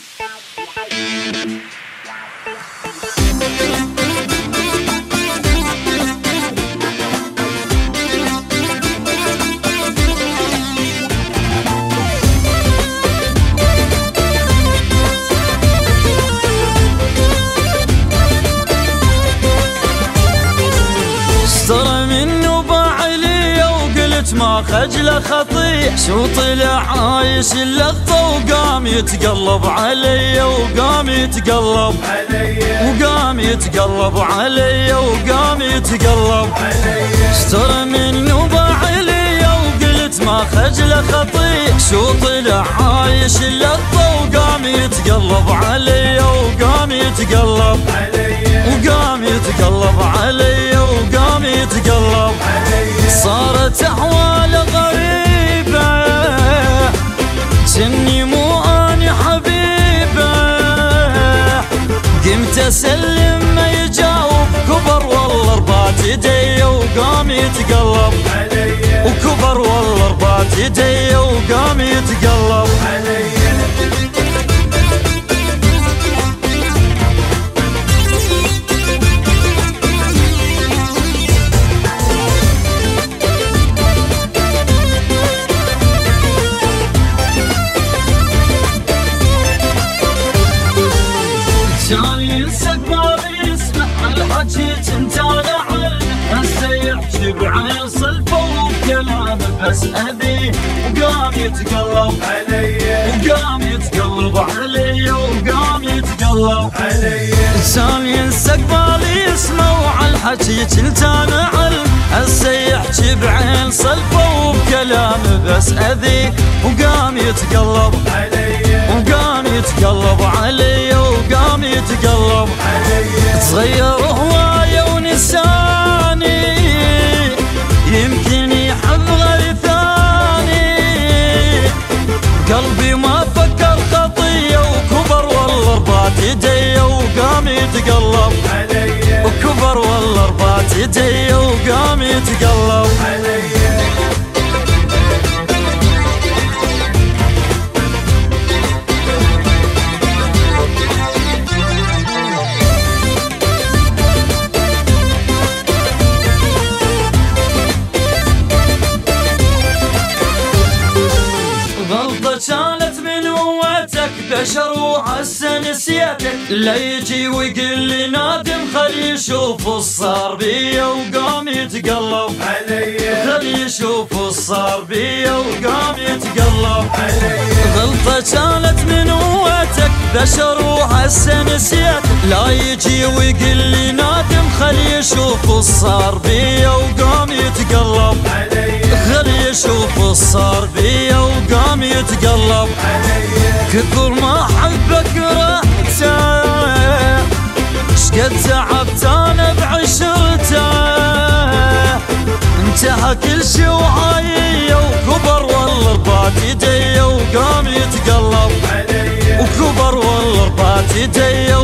Thank you. ما خجل خطيح شو طلع عايش اللقطة وقام يتقلب علي وقام يتقلب. وقام يتقلب علي وقام يتقلب. اشترى من وباع لي وقلت ما خجل خطيح شو طلع عايش اللقطة وقام يتقلب علي وقام يتقلب. وقام يتقلب علي صارت أحوال غريبة. جني مو اني حبيبة. قمت أسلم ما يجاوب. كبر والله ربات يدي وقام يتقلب. وكبر والله ربات يدي حكيت انت على هسه يعجب عن صلفه وكلامه بس ابي وقام يتقلب علي وقام يتقلب علي وقام يتقلب علي ينسى هسه يحكي بعين صلفه وبكلامه بس اذي وقام يتقلب علي وقام يتقلب علي يتقلب. علي كانت من قوتك بشر وحسن نسيتك. لا يجي ويقول لي نادم خلي يشوف الصار بيا وقام يتقلب. علي خلي يشوف الصار بيا وقام يتقلب. علي غلطة كانت من قوتك بشر وحسن نسيتك. لا يجي ويقول لي نادم خلي يشوف الصار بيا يتقلب. كثر ما احبك رحته شقد تعبت أنا بعشرته. انتهى كل شي وعايي وكبر والله ربات يدي وقام يتقلب. وكبر والله ربات يدي